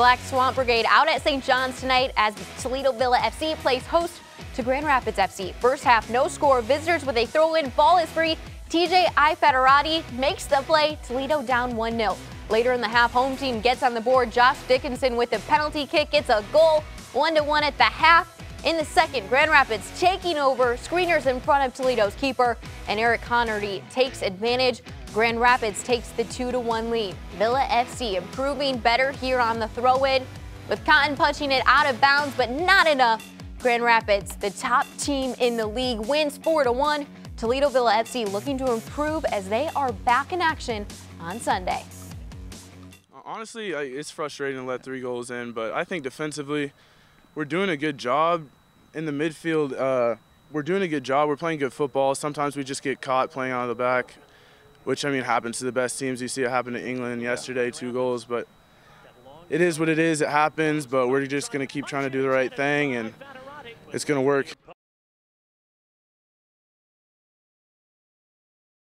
Black Swamp Brigade out at St. John's tonight as Toledo Villa FC plays host to Grand Rapids FC. First half, no score. Visitors with a throw-in. Ball is free. TJ Ifederati makes the play. Toledo down 1-0. Later in the half, home team gets on the board. Josh Dickinson with a penalty kick gets a goal. 1-1 at the half. In the second, Grand Rapids taking over, screeners in front of Toledo's keeper, and Eric Connerty takes advantage. Grand Rapids takes the 2-1 lead. Villa FC improving better here on the throw-in, with Cotton punching it out of bounds, but not enough. Grand Rapids, the top team in the league, wins 4-1. Toledo Villa FC looking to improve as they are back in action on Sunday. Honestly, it's frustrating to let three goals in, but I think defensively, we're doing a good job in the midfield. Uh, we're doing a good job. We're playing good football. Sometimes we just get caught playing out of the back, which I mean happens to the best teams. You see it happen to England yesterday, two goals, but it is what it is. It happens, but we're just going to keep trying to do the right thing, and it's going to work.